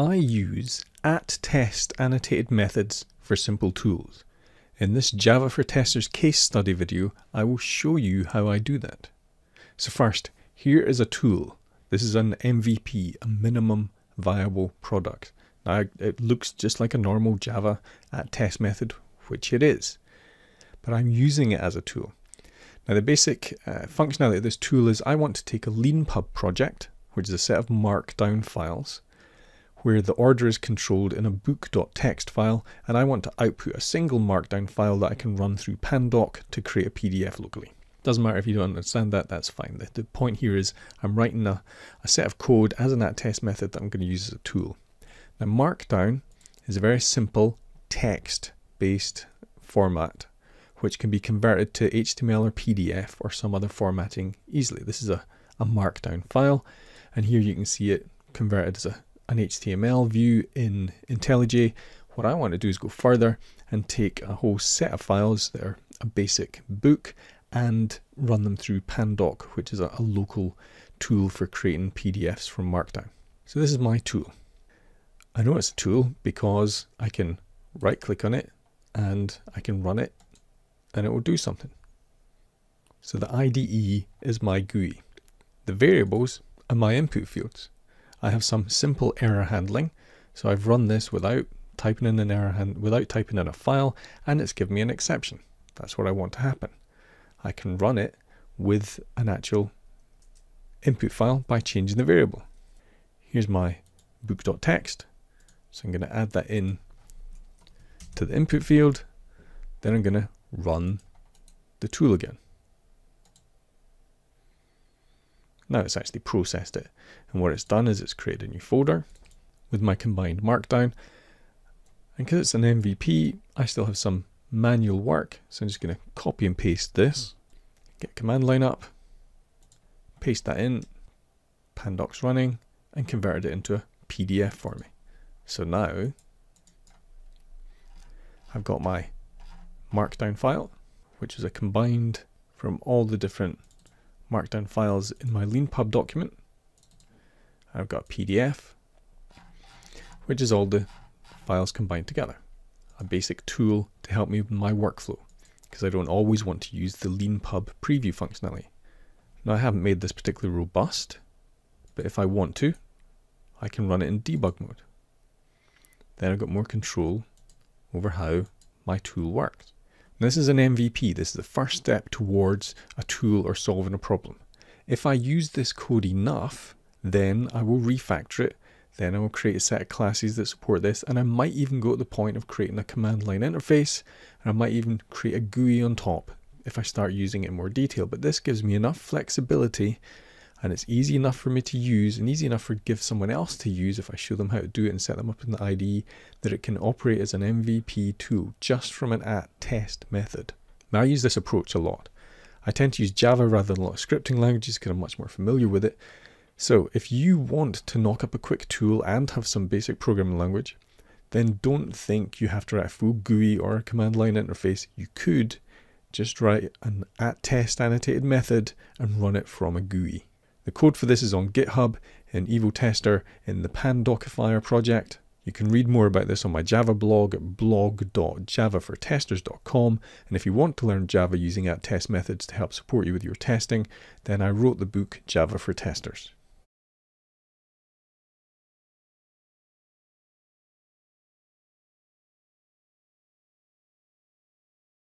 I use at test annotated methods for simple tools. In this Java for Testers case study video, I will show you how I do that. So first, here is a tool. This is an MVP, a minimum viable product. Now, it looks just like a normal Java at test method, which it is, but I'm using it as a tool. Now, the basic uh, functionality of this tool is I want to take a leanpub project, which is a set of markdown files, where the order is controlled in a book.txt file, and I want to output a single markdown file that I can run through pandoc to create a PDF locally. Doesn't matter if you don't understand that, that's fine. The, the point here is I'm writing a, a set of code as an at test method that I'm going to use as a tool. Now, Markdown is a very simple text based format which can be converted to HTML or PDF or some other formatting easily. This is a, a Markdown file, and here you can see it converted as a, an HTML view in IntelliJ. What I want to do is go further and take a whole set of files that are a basic book and run them through Pandoc, which is a, local tool for creating PDFs from Markdown. So this is my tool. I know it's a tool because I can right click on it and I can run it and it will do something. So the IDE is my GUI. The variables are my input fields. I have some simple error handling. So I've run this without typing in an error hand without typing in a file and it's given me an exception. That's what I want to happen. I can run it with an actual input file by changing the variable. Here's my book.txt. So I'm going to add that in to the input field. Then I'm going to run the tool again. Now it's actually processed it. And what it's done is it's created a new folder with my combined markdown. And because it's an MVP, I still have some manual work. So I'm just going to copy and paste this, get command line up, paste that in, Pandoc's running, and converted it into a PDF for me. So now I've got my markdown file, which is a combined from all the different markdown files in my leanpub document. I've got PDF, which is all the files combined together a basic tool to help me with my workflow because I don't always want to use the leanpub preview functionality. Now I haven't made this particularly robust, but if I want to, I can run it in debug mode. Then I've got more control over how my tool works. This is an MVP. This is the first step towards a tool or solving a problem. If I use this code enough, then I will refactor it then I will create a set of classes that support this, and I might even go to the point of creating a command line interface, and I might even create a GUI on top if I start using it in more detail. But this gives me enough flexibility, and it's easy enough for me to use, and easy enough for give someone else to use if I show them how to do it and set them up in the IDE, that it can operate as an MVP tool just from an at test method. Now I use this approach a lot. I tend to use Java rather than a lot of scripting languages because I'm much more familiar with it. So if you want to knock up a quick tool and have some basic programming language, then don't think you have to write a full GUI or a command line interface. You could just write an at test annotated method and run it from a GUI. The code for this is on GitHub in EvilTester in the Pandocifier project. You can read more about this on my Java blog at blog.javafortesters.com. And if you want to learn Java using at test methods to help support you with your testing, then I wrote the book Java for Testers.